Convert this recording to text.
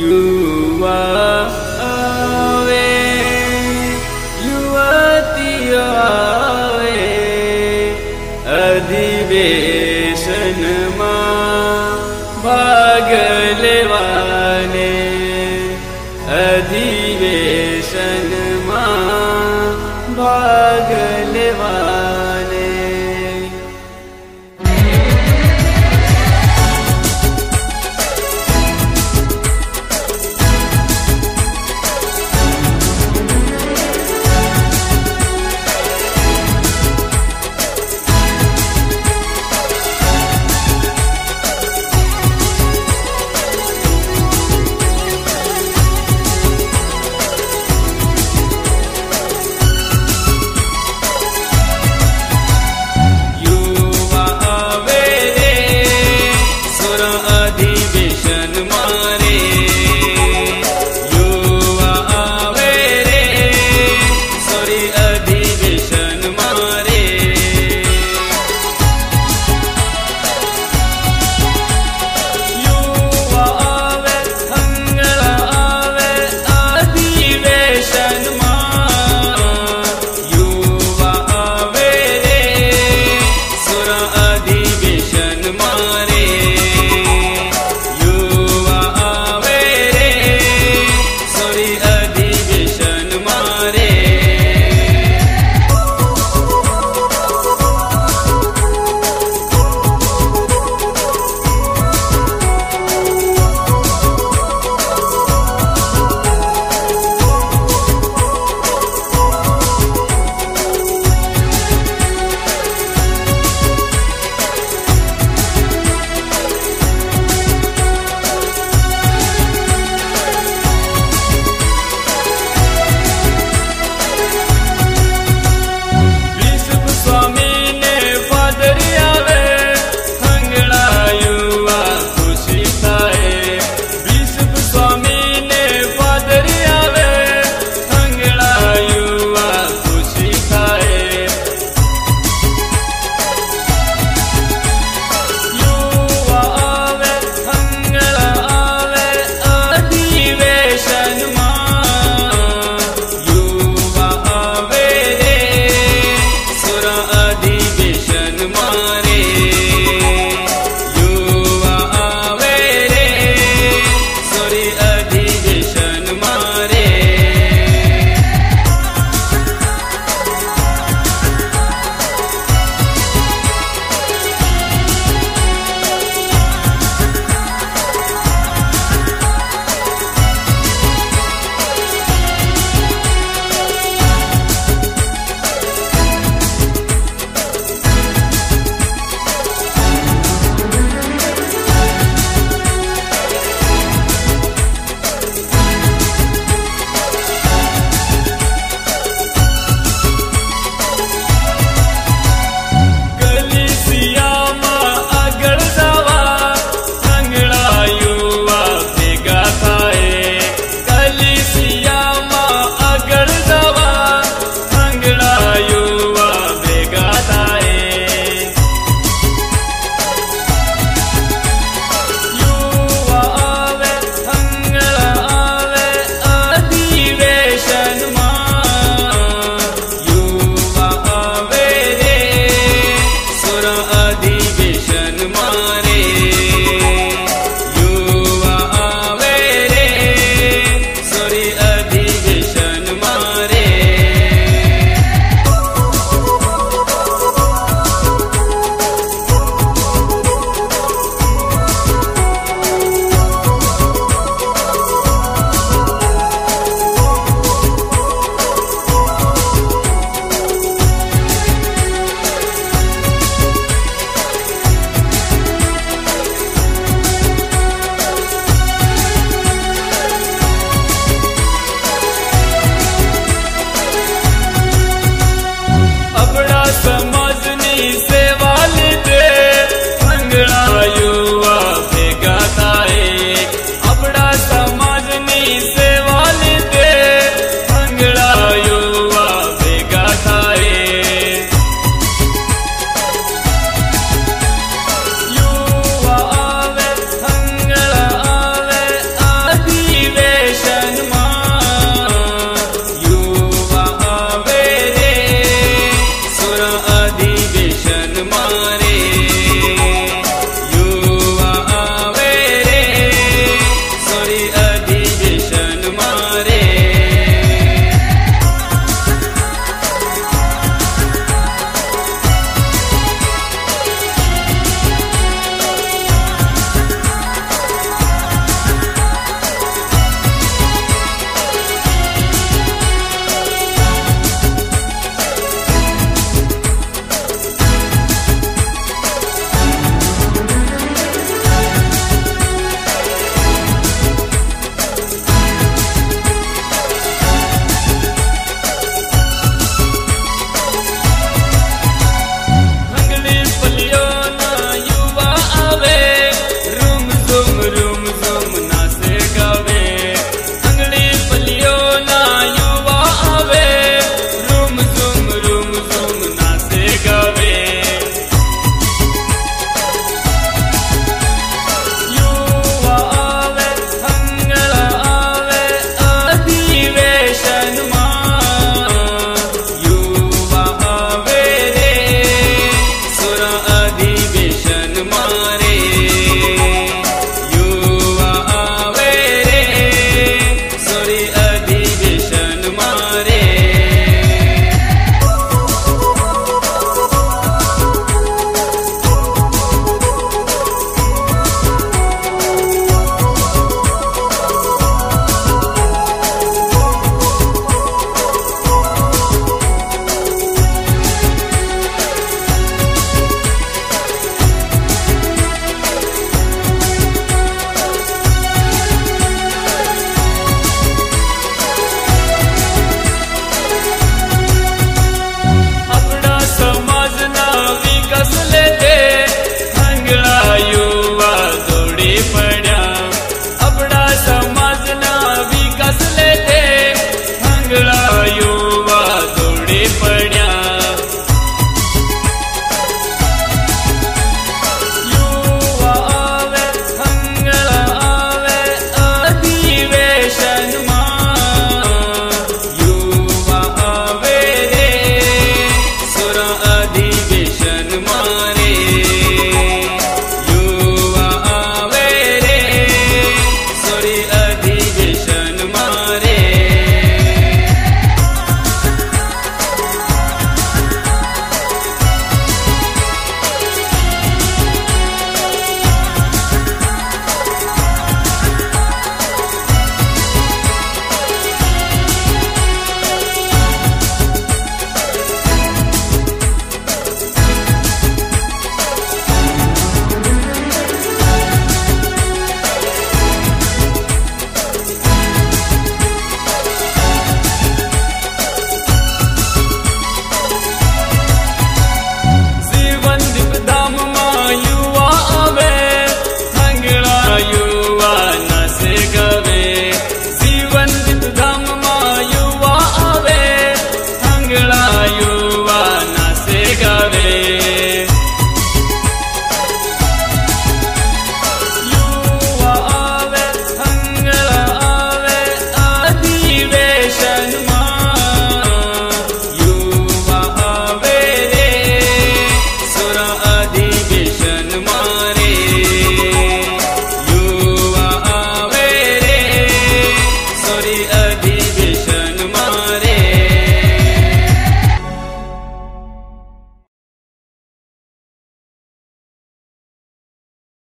युवा आवे युवती आवे अधिवेशनमा भागले Hallelujah.